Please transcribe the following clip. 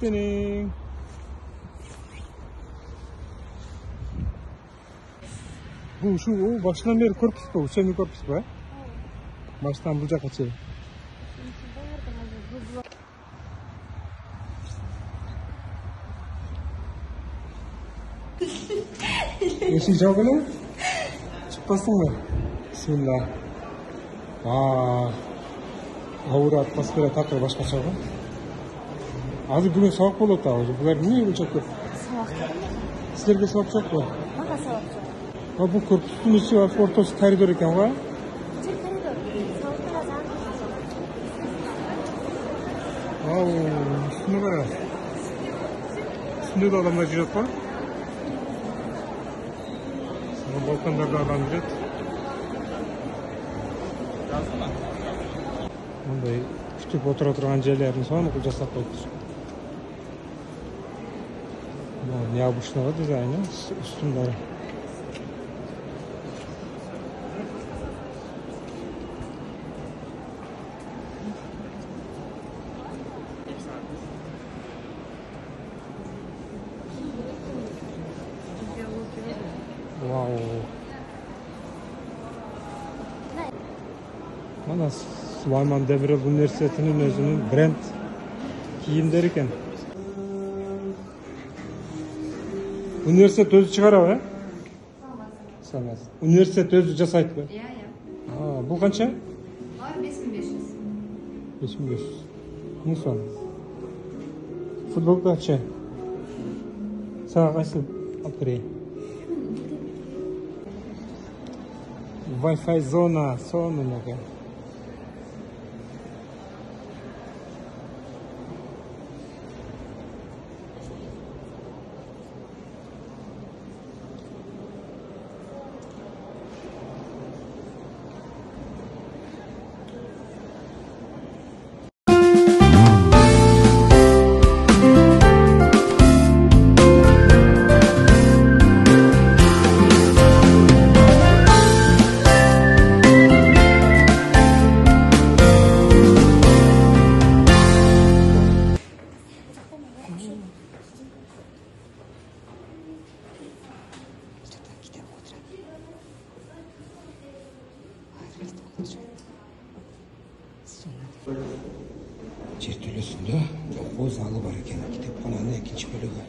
happening? Bu şu başından beri korpus bu. Senin korpus bu. Baştan bucak açıyor. Yeşil cevabını çıkmasın mı? Bismillah. Aa, ağır atmosfere takır başka çabuk. Azı bugün soğuk болады da hocam. Bunlar niye öyle çok köp? Sizlerge soğuk çok mu? Maka soğuk Ha bu korpustun içi var, ortası koridor eken var. Cek koridor. Soğukta da zaten Ау, üstünde var ya. Üstünde de adamlar jirat var. Sana Balkanlarda adam jirat. Bunday kütüp otura turgan жерлерин сонуку жасап yani yavuşlara dizaynı üstünleri. Wow. Bana Süleyman Demirel Üniversitesi'nin özünün brand giyim derken университет өзі шығарады иә салмасы университет өзі жасайды ғой иә иә бұл қанша бес мың бес жүз бес мың бес жүз мың сом футболка ше саған қайсысын алып берейін вай фай зона сонымен екен Kilosunda 9 alı var ekan bitta bolani ikkinchi bo'lagi